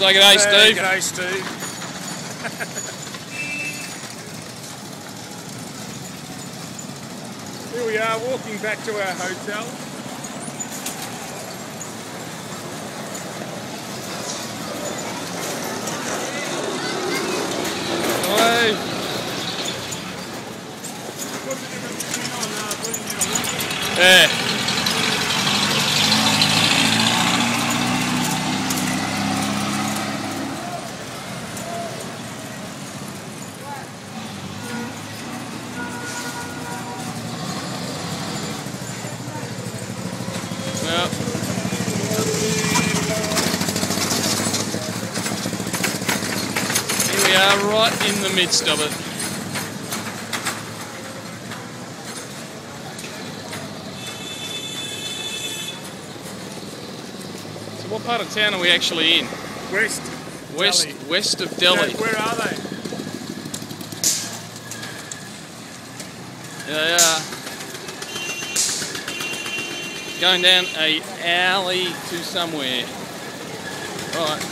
Say good day, Steve. G'day, Steve. Here we are, walking back to our hotel. Hey. Uh, What's the difference between on uh, putting in a window? Yeah. Here we are, right in the midst of it. So, what part of town are we actually in? West. West, Delhi. west of Delhi. So where are they? They are going down a alley to somewhere. Right,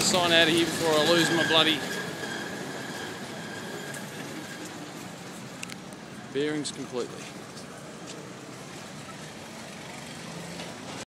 sign out of here before I lose my bloody bearings completely.